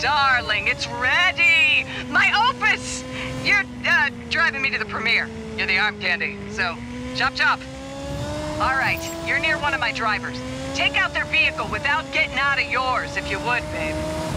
Darling, it's ready! My opus! You're, uh, driving me to the premiere. You're the arm candy, so chop chop. All right, you're near one of my drivers. Take out their vehicle without getting out of yours, if you would, babe.